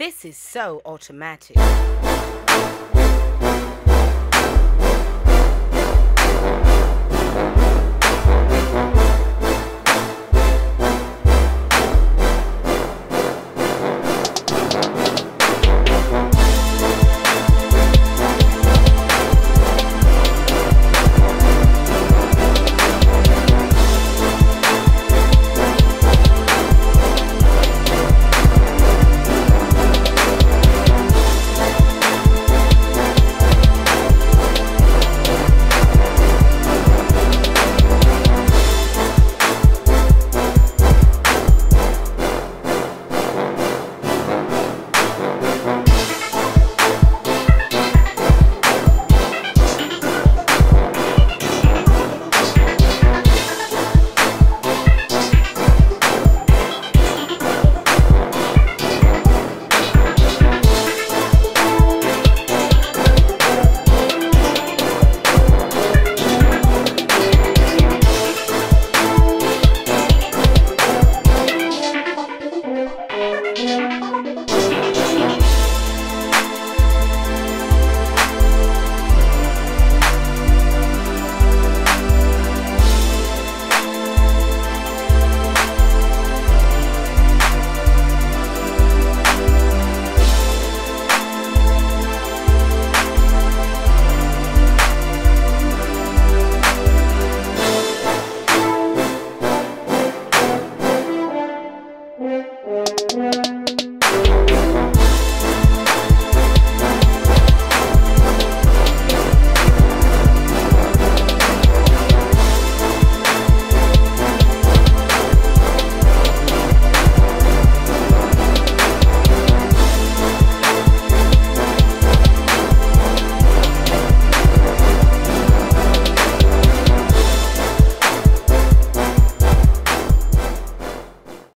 This is so automatic.